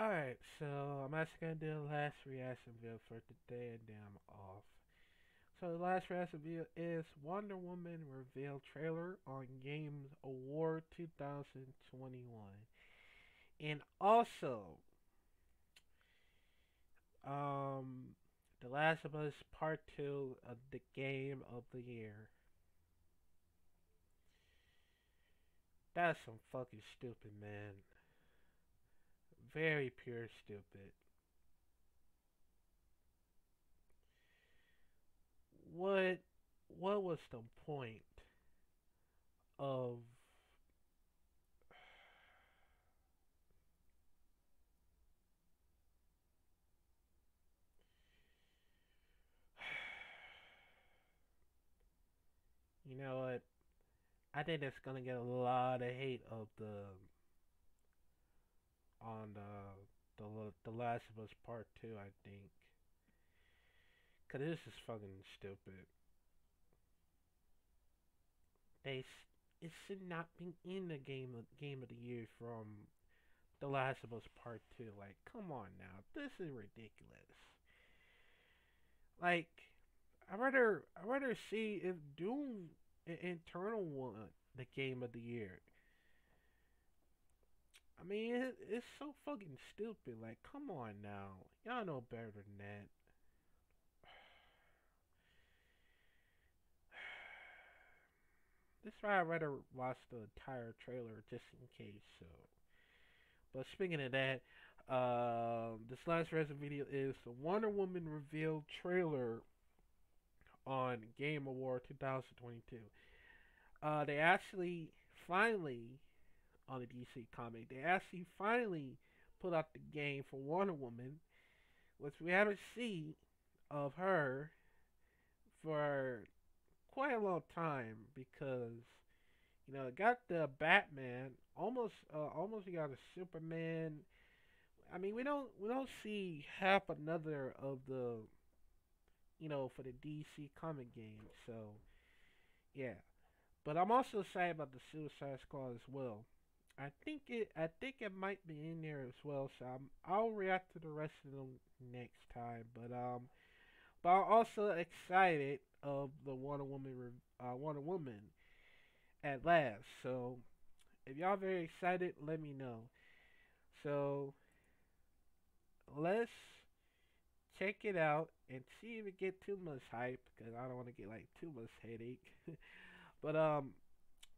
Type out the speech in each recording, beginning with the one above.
Alright, so I'm actually gonna do the last reaction video for today and then I'm off. So the last reaction video is Wonder Woman reveal trailer on Games Award 2021. And also um The Last of Us Part 2 of the Game of the Year. That's some fucking stupid man. Very pure stupid. What what was the point of You know what? I think it's gonna get a lot of hate of the on the Last of Us Part Two. I think, cause this is fucking stupid. They it should not be in the game of game of the year from the Last of Us Part Two. Like, come on now, this is ridiculous. Like, I rather I rather see if Doom Eternal won the game of the year. I mean, it, it's so fucking stupid. Like, come on now. Y'all know better than that. This is why I'd rather watch the entire trailer just in case. So, but speaking of that, uh, this last resident video is the Wonder Woman reveal trailer on Game Award 2022. Uh, they actually finally on the DC comic. They actually finally put out the game for Wonder Woman, which we haven't seen of her for quite a long time because you know it got the Batman almost uh, almost got a Superman. I mean we don't we don't see half another of the you know for the DC comic game. So yeah. But I'm also excited about the Suicide Squad as well. I think it I think it might be in there as well, so I'm, I'll react to the rest of them next time. But um, but I'm also excited of the Wonder Woman uh, Wonder Woman at last. So if y'all very excited, let me know. So let's check it out and see if it get too much hype because I don't want to get like too much headache. but um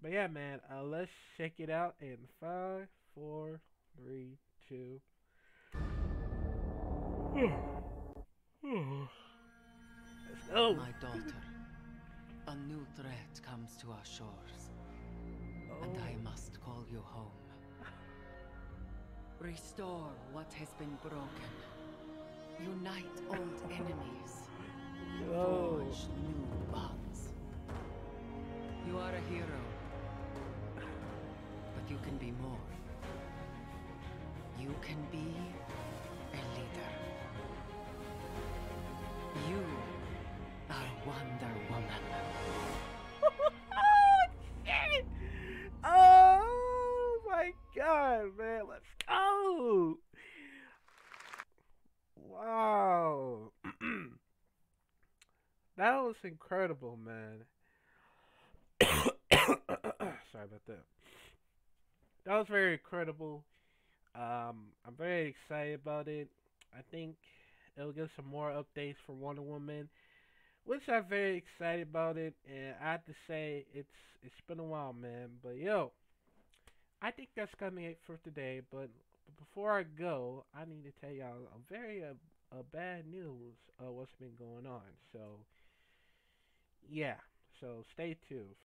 but yeah, man, uh, let's check it out in five, four, three, two. let's go. My daughter, a new threat comes to our shores, oh. and I oh. must call you home. Restore what has been broken. Unite old enemies. Oh. Forge new bonds. You are a hero You can be a leader. You are Wonder Woman. oh my god, man. Let's go. Wow. that was incredible, man. Sorry about that that was very incredible. Um, I'm very excited about it. I think it'll give some more updates for Wonder Woman, which I'm very excited about it. And I have to say, it's it's been a while, man. But yo, I think that's gonna be it for today. But, but before I go, I need to tell y'all a very uh, bad news of what's been going on. So yeah, so stay tuned.